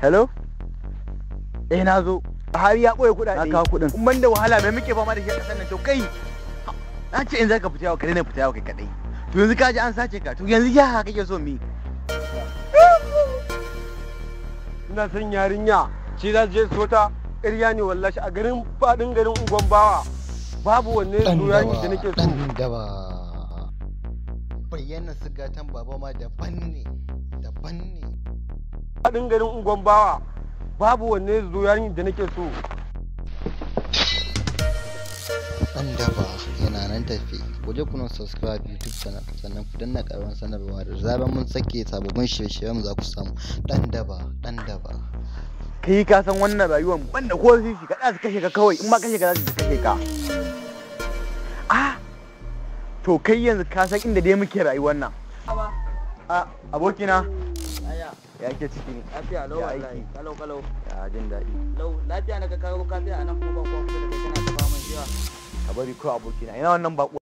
hello? Eh na har ya ɓoye kuɗaɗe. Na kawo kuɗin. Kun ban da wahala mai muke fama da shi a ƙasar nan? To kai na ce in za ka fita yawa kare na fita yawa kai kadai to yanzu ka ji an sace ka to yanzu ya haka kake so mi? Ina son yarinya ce za je so ta ƙarya ne wallahi a garin faɗin garin ungon bawa babu wanne yarinya da nake so. dan daba bayyana sigatan baba ma daban ne daban ne. Faɗin garin ungon bawa babu wanne zo yarinya da nake so. Dan daba yana nan tafi. Ku je kuna subscribe youtube channel sannan ku danna karuwan sanarwa da zaran mun sake sababbin shirye-shiryen za ku samu. Dan daba dan daba kai ka san wannan rayuwan banda ko shi ka da su kashe ka kawai. In ma kashe ka za su kashe ka. Ah to kai yanzu ka san inda dai muke rayuwar nan. A abokina. Ya ke ciki? Lafiya lau wallahi, kalau kalau. ya jin daɗi. Lau, lafiya na ka kawo ka tsaya a nan kuma ba da kai kana ta faman jiya. ka bari ko abokina. Ina wannan bako